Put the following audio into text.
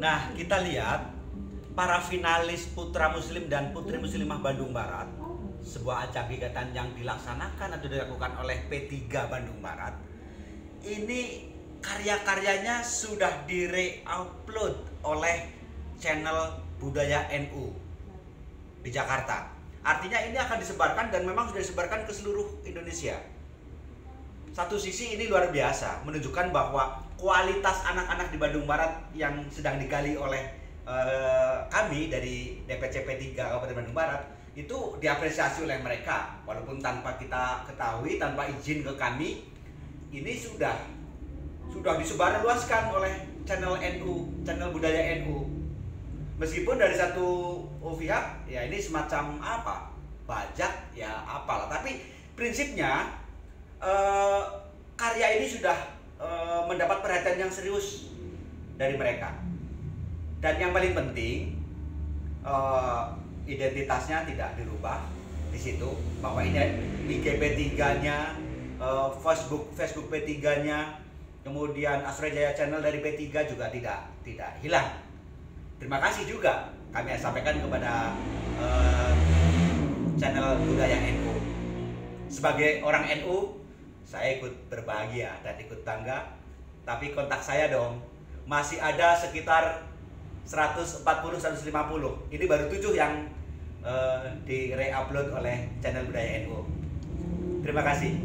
Nah, kita lihat para finalis putra muslim dan putri muslimah Bandung Barat sebuah ajang kegiatan yang dilaksanakan atau dilakukan oleh P3 Bandung Barat ini karya-karyanya sudah dire-upload oleh channel Budaya NU di Jakarta. Artinya ini akan disebarkan dan memang sudah disebarkan ke seluruh Indonesia. Satu sisi ini luar biasa, menunjukkan bahwa kualitas anak-anak di Bandung Barat yang sedang digali oleh eh, kami dari DPC P3 Kabupaten Bandung Barat itu diapresiasi oleh mereka. Walaupun tanpa kita ketahui tanpa izin ke kami ini sudah sudah disebarluaskan oleh channel NU channel budaya NU meskipun dari satu pihak ya ini semacam apa? Bajak ya apalah. Tapi prinsipnya eh, karya ini sudah eh, mendapat perhatian yang serius dari mereka dan yang paling penting eh, identitasnya tidak dirubah di situ bahwa ini IG P3-nya, eh, Facebook Facebook P3-nya, kemudian Astra Jaya Channel dari P3 juga tidak tidak hilang. Terima kasih juga kami sampaikan kepada eh, channel budaya NU. Sebagai orang NU, saya ikut berbahagia dan ikut bangga. Tapi kontak saya dong, masih ada sekitar 140 150. Ini baru tujuh yang eh, di re-upload oleh channel budaya NU. Terima kasih.